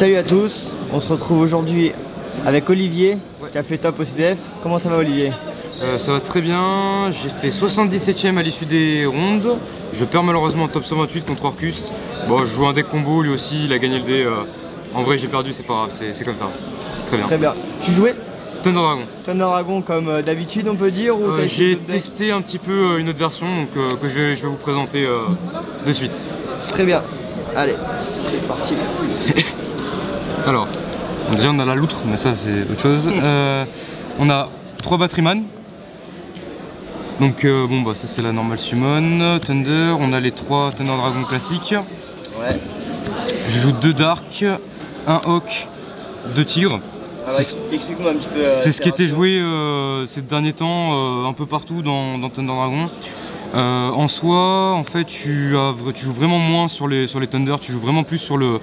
Salut à tous, on se retrouve aujourd'hui avec Olivier qui a fait top au CDF. Comment ça va Olivier? Euh, Ça va très bien, j'ai fait 77ème à l'issue des rondes. Je perds malheureusement en top 128 contre Orcust. Bon, je joue un deck combo, lui aussi, il a gagné le dé. Euh, en vrai, j'ai perdu, c'est pas grave, c'est comme ça. Très bien. Très bien. Tu jouais? Thunder Dragon. Thunder Dragon comme euh, d'habitude on peut dire J'ai testé un petit peu une autre version donc, que je vais, je vais, vous présenter de suite. Très bien. Allez, c'est parti. Alors, déjà on a la loutre, mais ça c'est autre chose. Euh, on a trois Batteryman. Donc euh, bon bah ça c'est la normale summon, Thunder, on a les trois Thunder Dragon classiques. Ouais. Je joue deux Dark, un Hawk, deux Tigres. Ah explique-moi un petit peu. Euh, c'est ce qui était joué ces derniers temps un peu partout dans Thunder Dragon. Euh, en soi, en fait, tu, joues vraiment moins sur les, Thunder, tu joues vraiment plus sur le,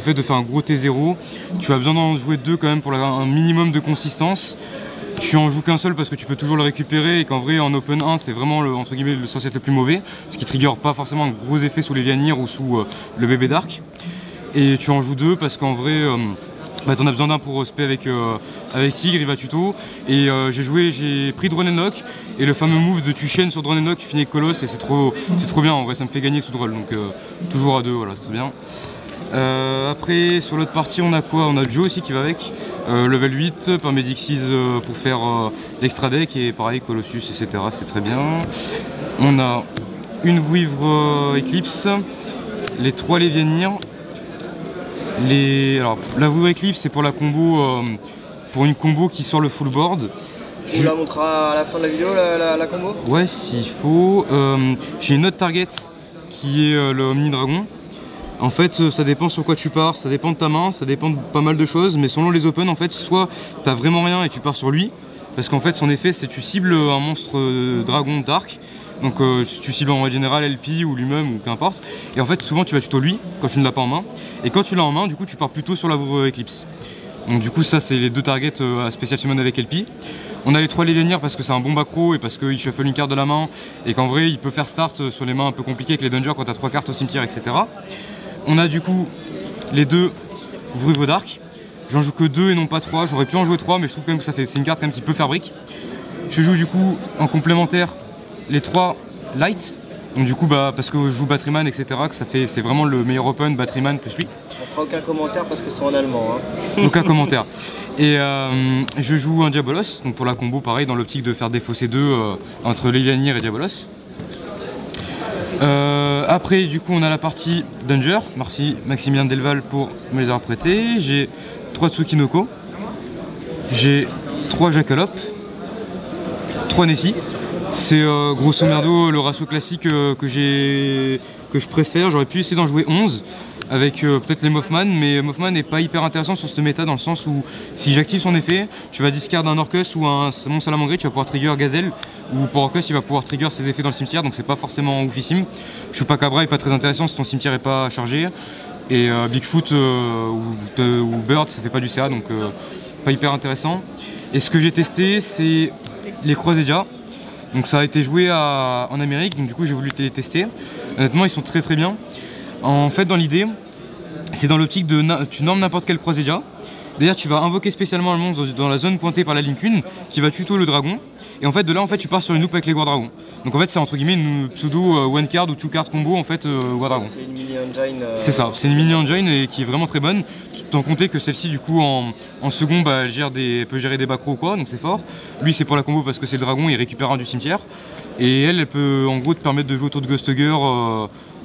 fait de faire un gros T0. Tu as besoin d'en jouer deux quand même pour un minimum de consistance. Tu en joues qu'un seul parce que tu peux toujours le récupérer et qu'en vrai en open 1 c'est vraiment le, entre guillemets le le plus mauvais, ce qui trigger pas forcément un gros effet sous les Vianir ou sous euh, le bébé Dark. Et tu en joues deux parce qu'en vrai euh, bah, t'en as besoin d'un pour spé avec, euh, avec Tigre, il va tuto. Et euh, j'ai joué, j'ai pris Drone Knock et le fameux move de tu chaînes sur Drone Knock, tu finis avec Colosse et c'est trop, trop bien en vrai, ça me fait gagner sous Drone donc euh, toujours à deux, voilà, c'est bien. après, sur l'autre partie, on a quoi? On a Joe aussi qui va avec, level 8, Paramedic 6 pour faire l'extra deck et pareil, Colossus, etc. C'est très bien. On a une Vouivre Eclipse, les trois Lévianir, les... Alors, la Voodoo Eclipse, c'est pour la combo, euh, pour une combo qui sort le full board. Tu la montreras à la fin de la vidéo, la, combo? Ouais, s'il faut. Euh, j'ai une autre target qui est euh, le Omni Dragon. En fait, ça dépend sur quoi tu pars, ça dépend de ta main, ça dépend de pas mal de choses, mais selon les open, en fait, soit t'as vraiment rien et tu pars sur lui, parce qu'en fait, son effet, c'est tu cibles un monstre dragon dark, donc euh, tu cibles en général LP ou lui-même ou qu'importe. Et en fait souvent tu vas tuto lui quand tu ne l'as pas en main. Et quand tu l'as en main du coup tu pars plutôt sur la Eclipse. Donc du coup ça c'est les deux targets euh, à spécial summon avec LP. On a les trois Lévenirs parce que c'est un bon macro et parce qu'il shuffle une carte de la main et qu'en vrai il peut faire start euh, sur les mains un peu compliquées avec les dangers quand t'as trois cartes au cimetière etc. On a du coup les deux Vruvo Dark. J'en joue que deux et non pas trois. J'aurais pu en jouer trois mais je trouve quand même que ça fait c'est une carte quand même qui peut faire brique. Je joue du coup en complémentaire les trois lights. Donc du coup, bah, parce que je joue Batteryman, etc., que ça fait, c'est vraiment le meilleur open, Batteryman plus lui. On fera aucun commentaire parce qu'ils sont en allemand. Hein. Aucun commentaire. Et euh, je joue un Diabolos, donc pour la combo, pareil, dans l'optique de faire défausser deux euh, entre Lilianir et Diabolos. Euh, après, du coup, on a la partie Danger. Merci Maximilien Delval pour me les avoir prêtés. J'ai trois Tsukinoko. J'ai trois Jackalope. Trois Nessie. C'est euh, grosso merdo le ratio classique euh, que je préfère. J'aurais pu essayer d'en jouer 11 avec euh, peut-être les Mothman, mais Mothman n'est pas hyper intéressant sur cette méta dans le sens où si j'active son effet, tu vas discard un Orcus ou un mon Salamangre, tu vas pouvoir trigger Gazelle, ou pour Orcus il va pouvoir trigger ses effets dans le cimetière, donc c'est pas forcément oufissime. Pas Cabra est pas très intéressant si ton cimetière est pas chargé. Et Bigfoot ou, ou, Bird ça fait pas du CA donc pas hyper intéressant. Et ce que j'ai testé c'est les Croisédia. Donc ça a été joué en Amérique, donc du coup j'ai voulu les tester. Honnêtement ils sont très très bien. En fait dans l'idée, c'est dans l'optique de tu normes n'importe quel croisédia. D'ailleurs tu vas invoquer spécialement le monstre dans la zone pointée par la link 1 qui va tuto le dragon. Et en fait de là en fait tu pars sur une loupe avec les War Dragons. Donc en fait c'est entre guillemets une pseudo euh, one card ou two card combo en fait euh, War Dragon. C'est une mini engine. Euh, c'est ça, c'est une mini engine et qui est vraiment très bonne. Tant compter que celle-ci du coup en, second bah, elle, gère des, peut gérer des bacros ou quoi donc c'est fort. Lui c'est pour la combo parce que c'est le dragon, il récupère un du cimetière. Et elle, elle peut en gros te permettre de jouer autour de Ghost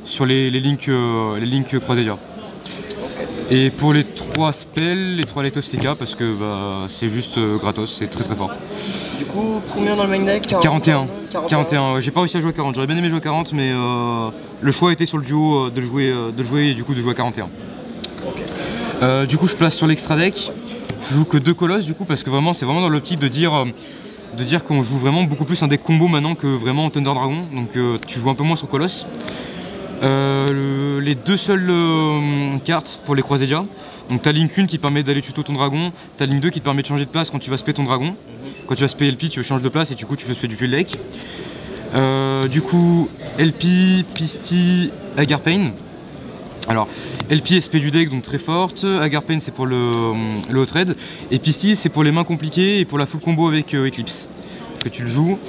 sur les, les links, les links et pour les trois spells, les trois Light of parce que bah, c'est juste euh, gratos, c'est très très fort. Du coup, combien dans le main deck? 41. 41. J'ai pas réussi à jouer à 40, j'aurais bien aimé jouer à 40, mais euh, le choix était sur le duo euh, de, le jouer, de jouer et du coup de jouer à 41. du coup, je place sur l'extra deck. Je joue que deux colosses du coup parce que vraiment c'est vraiment dans l'optique de dire de dire qu'on joue vraiment beaucoup plus un deck combo maintenant que vraiment Thunder Dragon. Donc tu joues un peu moins sur Colosse. Euh, les deux seules euh, cartes pour les Croisédia. Donc t'as Link 1 qui permet d'aller tuto ton dragon, t'as Link 2 qui te permet de changer de place quand tu vas spé ton dragon. Quand tu vas spé LP, tu changes de place et du coup tu peux spé du pull deck. Euh, du coup, LP, Pisty, Agarpain. Alors, LP SP du deck, donc très forte. Agarpen, c'est pour le, le hot trade. Et Pistil, c'est pour les mains compliquées et pour la full combo avec euh, Eclipse, que tu le joues.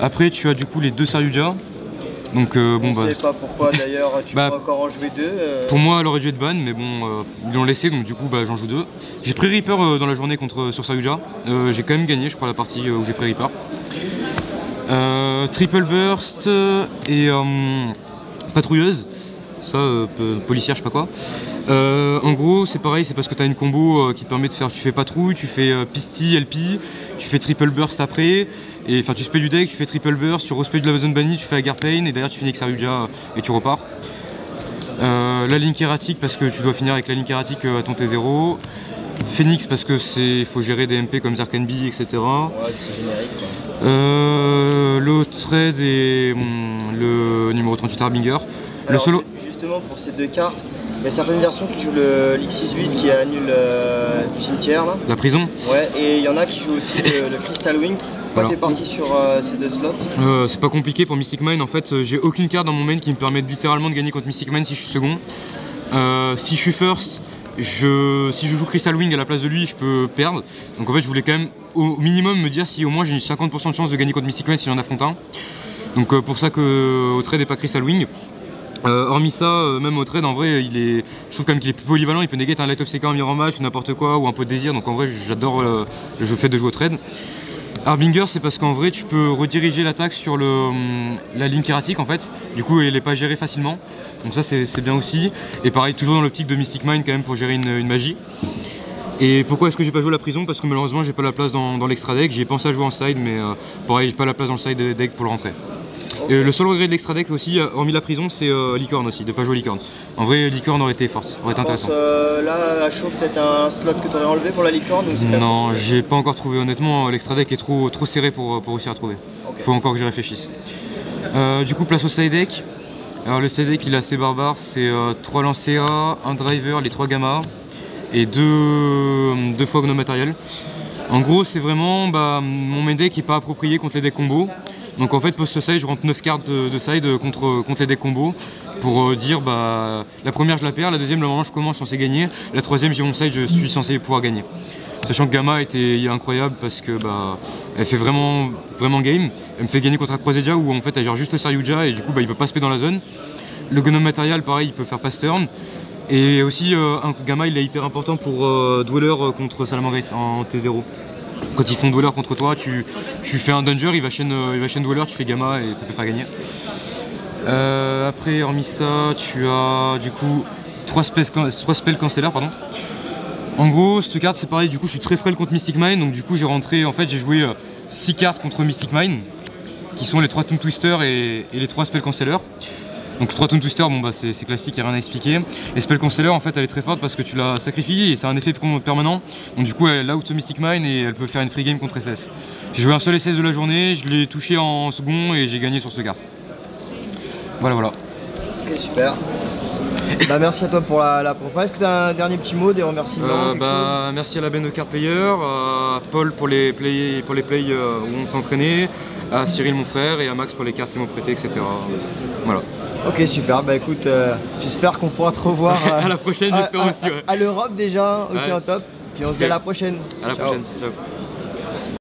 Après, tu as du coup les deux Saryuja. Donc, euh, bon, bah. sais pas pourquoi d'ailleurs, tu bah, peux encore en jouer deux. Euh. Pour moi, elle aurait dû être ban, mais bon, ils l'ont laissé, donc du coup, bah, j'en joue deux. J'ai pris Reaper dans la journée contre, sur Saryuja. j'ai quand même gagné, je crois, la partie où j'ai pris Reaper. triple Burst et Patrouilleuse ça, euh, policière, je sais pas quoi. Euh, en gros, c'est pareil, c'est parce que tu as une combo euh, qui te permet de faire, tu fais patrouille, tu fais pisty, LP, tu fais triple burst après, et enfin tu spé du deck, tu fais triple burst, tu respect de la zone bannie, tu fais Agarpain, et derrière tu finis avec Saruja et tu repars. la link erratique parce que tu dois finir avec la link erratique à ton T0. Phoenix parce que c'est faut gérer des MP comme Zarkenby, etc. Ouais, c'est générique le trade et hum, le numéro 38 Harbinger. le solo pour ces deux cartes. Il y a certaines versions qui jouent le l'X68 qui annule euh, du cimetière là. La prison Ouais, et il y en a qui jouent aussi le, Crystal Wing. Pourquoi t'es parti sur euh, ces deux slots euh, C'est pas compliqué pour Mystic Mine, en fait j'ai aucune carte dans mon main qui me permet littéralement de gagner contre Mystic Mine si je suis second. si je suis first, je, si je joue Crystal Wing à la place de lui, je peux perdre. Donc en fait je voulais quand même au minimum me dire si au moins j'ai une 50% de chance de gagner contre Mystic Mine si j'en affronte un. Donc pour ça que au trade n'est pas Crystal Wing. Euh, hormis ça, euh, même au trade, en vrai, il est, je trouve quand même qu'il est plus polyvalent. Il peut négater un Light of Seeker en mirror match ou n'importe quoi, ou un peu de désir. Donc en vrai, j'adore euh, le fait de jouer au trade. Harbinger, c'est parce qu'en vrai, tu peux rediriger l'attaque sur hum, la ligne kératique en fait. Du coup, elle n'est pas gérée facilement. Donc ça, c'est bien aussi. Et pareil, toujours dans l'optique de Mystic Mind quand même pour gérer une, magie. Et pourquoi est-ce que j'ai pas joué la prison? Parce que malheureusement, j'ai pas la place dans, l'extra deck. J'ai pensé à jouer en side, mais pareil, j'ai pas la place dans le side deck pour le rentrer le seul regret de l'extra deck aussi, euh, hormis la prison, c'est euh, Licorne aussi, de pas jouer Licorne. En vrai, Licorne aurait été forte, aurait été intéressant. Euh, là, à chaud, peut-être un slot que tu aurais enlevé pour la Licorne Non, j'ai pas encore trouvé. Honnêtement, l'extra deck est trop, trop serré pour, pour réussir à trouver. Il Faut encore que je réfléchisse. du coup, place au side deck. Alors, le side deck, il est assez barbare. C'est 3 lancers, un driver, les 3 gamma et 2 deux, fois gnome matériel. En gros, c'est vraiment bah, mon main deck qui est pas approprié contre les decks combos. Donc en fait post-side je rentre 9 cartes de, side contre, les decks combos pour euh, dire bah la première je la perds, la deuxième le moment je commence censé gagner, la troisième j'ai mon side je suis censé pouvoir gagner. Sachant que Gamma était incroyable parce que bah elle fait vraiment vraiment game. Elle me fait gagner contre Acrosedia où en fait elle gère juste le Saryuja et du coup bah, il peut pas se dans la zone. Le Gnome Material pareil il peut faire pass turn. Et aussi euh, Gamma il est hyper important pour euh, Dweller contre Salamangreat en T0 quand ils font Dweller contre toi, tu, fais un Danger, il va chaîne, il va tu fais Gamma et ça peut faire gagner. Euh, après, hormis ça, tu as du coup 3 spells, 3 spells pardon. En gros, cette carte c'est pareil, du coup je suis très frêle contre Mystic Mine, donc du coup j'ai rentré, en fait j'ai joué 6 euh, cartes contre Mystic Mine, qui sont les 3 Tomb Twister et, les 3 Spell Canceller. Donc 3 Tone Twister, bon bah c'est classique, il n'y a rien à expliquer. Et Spell Canceller en fait elle est très forte parce que tu la sacrifies et c'est un effet permanent. Donc du coup elle out Mystic Mine et elle peut faire une free game contre SS. J'ai joué un seul SS de la journée, je l'ai touché en second et j'ai gagné sur ce carte. Voilà voilà. Ok super. bah, merci à toi pour la, la Est-ce que tu as un dernier petit mot, des remerciements euh, bah, Merci à la Ben de Card Player, à Paul pour les plays, pour les plays euh, où on s'est entraîné, à Cyril mon frère et à Max pour les cartes qu'ils m'ont prêtées, etc. Voilà. Ok super, bah écoute, euh, j'espère qu'on pourra te revoir à la prochaine, j'espère aussi. À, l'Europe déjà, aussi en top. Puis on se dit à la prochaine. À la prochaine. Ciao.